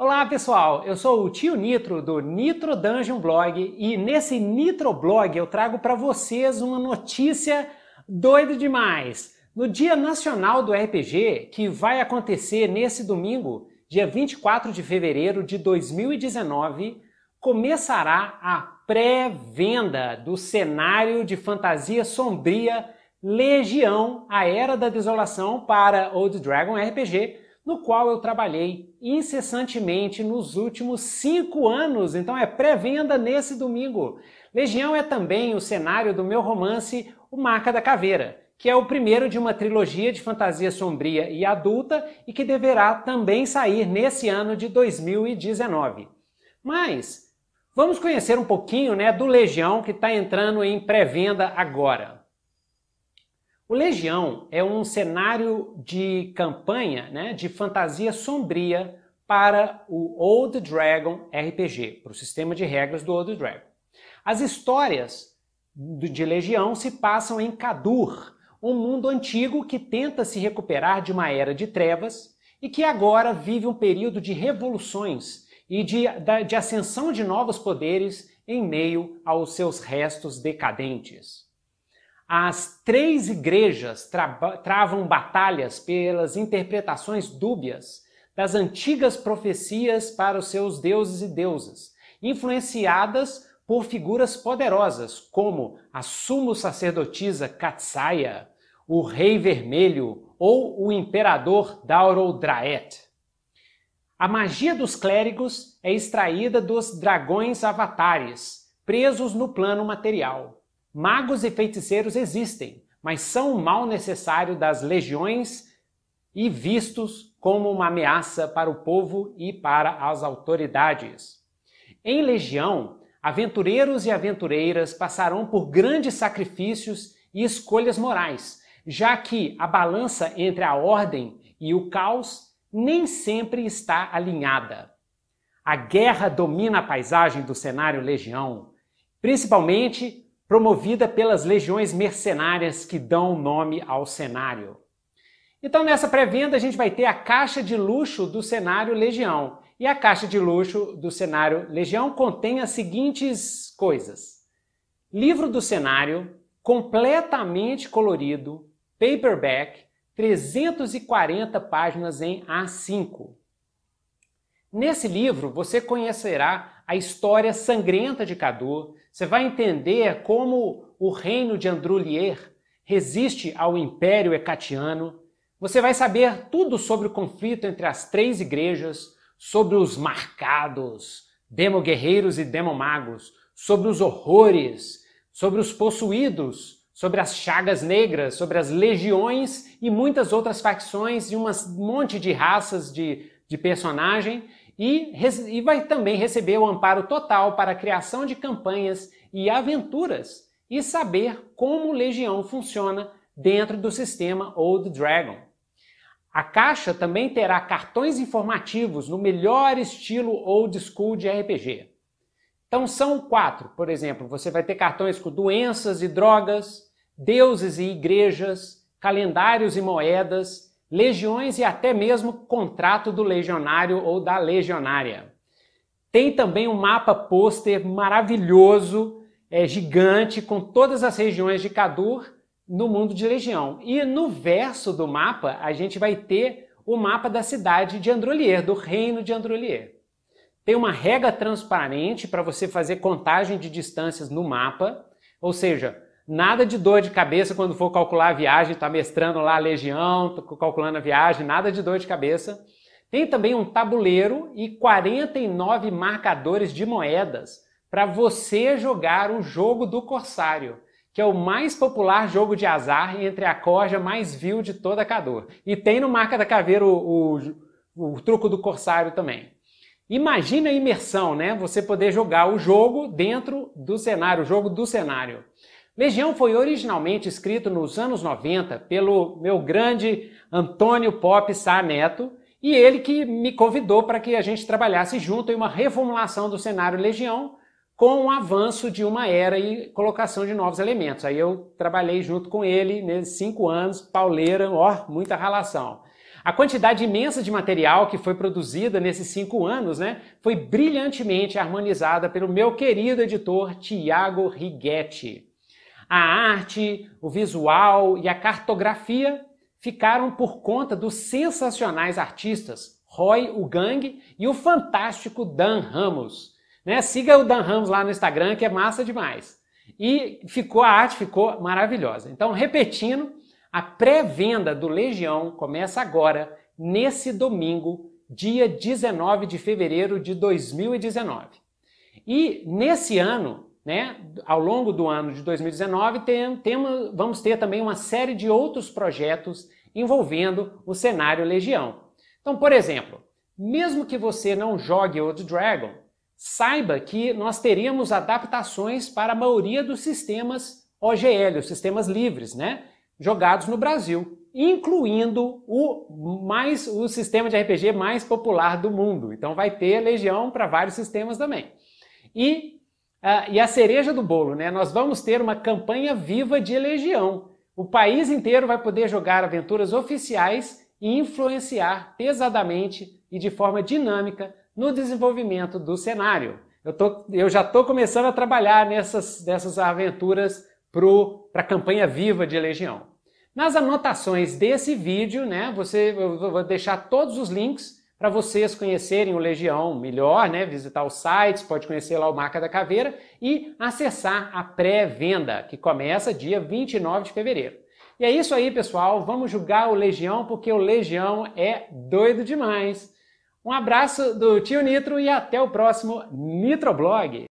Olá pessoal, eu sou o tio Nitro do Nitro Dungeon Blog e nesse Nitro Blog eu trago para vocês uma notícia doida demais. No Dia Nacional do RPG, que vai acontecer nesse domingo, dia 24 de fevereiro de 2019, começará a pré-venda do cenário de fantasia sombria Legião, a Era da Desolação para Old Dragon RPG, no qual eu trabalhei incessantemente nos últimos cinco anos. Então é pré-venda nesse domingo. Legião é também o cenário do meu romance O Marca da Caveira, que é o primeiro de uma trilogia de fantasia sombria e adulta e que deverá também sair nesse ano de 2019. Mas vamos conhecer um pouquinho né, do Legião que está entrando em pré-venda agora. O Legião é um cenário de campanha, né, de fantasia sombria para o Old Dragon RPG, para o sistema de regras do Old Dragon. As histórias de Legião se passam em Kadur, um mundo antigo que tenta se recuperar de uma era de trevas e que agora vive um período de revoluções e de, de ascensão de novos poderes em meio aos seus restos decadentes. As três igrejas tra travam batalhas pelas interpretações dúbias das antigas profecias para os seus deuses e deusas, influenciadas por figuras poderosas como a sumo sacerdotisa Katsaya, o Rei Vermelho ou o Imperador Dauro Draet. A magia dos clérigos é extraída dos dragões avatares, presos no plano material. Magos e feiticeiros existem, mas são o mal necessário das legiões e vistos como uma ameaça para o povo e para as autoridades. Em Legião, aventureiros e aventureiras passarão por grandes sacrifícios e escolhas morais, já que a balança entre a ordem e o caos nem sempre está alinhada. A guerra domina a paisagem do cenário Legião, principalmente promovida pelas legiões mercenárias que dão nome ao cenário. Então, nessa pré-venda, a gente vai ter a caixa de luxo do cenário Legião. E a caixa de luxo do cenário Legião contém as seguintes coisas: livro do cenário, completamente colorido, paperback, 340 páginas em A5. Nesse livro, você conhecerá a história sangrenta de Cadu, você vai entender como o reino de Andrulier resiste ao Império Hecatiano. Você vai saber tudo sobre o conflito entre as três igrejas, sobre os marcados, demo-guerreiros e demo-magos, sobre os horrores, sobre os possuídos, sobre as chagas negras, sobre as legiões e muitas outras facções e um monte de raças de, de personagem e, e vai também receber o amparo total para a criação de campanhas e aventuras e saber como Legião funciona dentro do sistema Old Dragon. A caixa também terá cartões informativos no melhor estilo old school de RPG. Então são quatro, por exemplo, você vai ter cartões com doenças e drogas, deuses e igrejas, calendários e moedas, legiões e até mesmo contrato do legionário ou da legionária. Tem também um mapa pôster maravilhoso, é, gigante, com todas as regiões de Cadur no mundo de Legião. E no verso do mapa, a gente vai ter o mapa da cidade de Androlier, do reino de Androlier. Tem uma régua transparente para você fazer contagem de distâncias no mapa, ou seja, Nada de dor de cabeça quando for calcular a viagem, está mestrando lá a legião, calculando a viagem, nada de dor de cabeça. Tem também um tabuleiro e 49 marcadores de moedas para você jogar o jogo do Corsário, que é o mais popular jogo de azar entre a corja mais vil de toda a Cador. E tem no Marca da Caveira o, o, o truco do Corsário também. Imagina a imersão, né? Você poder jogar o jogo dentro do cenário, o jogo do cenário. Legião foi originalmente escrito nos anos 90 pelo meu grande Antônio Pop Sá Neto, e ele que me convidou para que a gente trabalhasse junto em uma reformulação do cenário Legião com o avanço de uma era e colocação de novos elementos. Aí eu trabalhei junto com ele nesses cinco anos, pauleira, ó, muita relação. A quantidade imensa de material que foi produzida nesses cinco anos né, foi brilhantemente harmonizada pelo meu querido editor Tiago Righetti. A arte, o visual e a cartografia ficaram por conta dos sensacionais artistas Roy o Gang e o fantástico Dan Ramos. Né? Siga o Dan Ramos lá no Instagram, que é massa demais. E ficou a arte ficou maravilhosa. Então, repetindo, a pré-venda do Legião começa agora, nesse domingo, dia 19 de fevereiro de 2019. E nesse ano, né, ao longo do ano de 2019, tem, tem, vamos ter também uma série de outros projetos envolvendo o cenário Legião. Então, por exemplo, mesmo que você não jogue Old Dragon, saiba que nós teríamos adaptações para a maioria dos sistemas OGL, os sistemas livres, né? Jogados no Brasil, incluindo o mais o sistema de RPG mais popular do mundo. Então vai ter Legião para vários sistemas também. E, uh, e a cereja do bolo, né? Nós vamos ter uma campanha viva de Legião. O país inteiro vai poder jogar aventuras oficiais e influenciar pesadamente e de forma dinâmica no desenvolvimento do cenário. Eu, tô, eu já estou começando a trabalhar nessas, nessas aventuras para a campanha viva de Legião. Nas anotações desse vídeo, né, você, eu vou deixar todos os links para vocês conhecerem o Legião melhor, né, visitar os sites, pode conhecer lá o Marca da Caveira e acessar a pré-venda, que começa dia 29 de fevereiro. E é isso aí, pessoal. Vamos julgar o Legião porque o Legião é doido demais. Um abraço do tio Nitro e até o próximo Nitroblog.